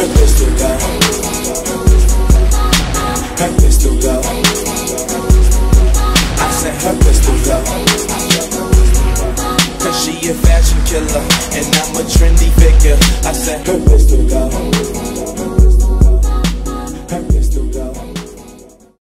Her pistol go. Her pistol go. I said her pistol go. Cause she a fashion killer and I'm a trendy figure. I said her pistol go.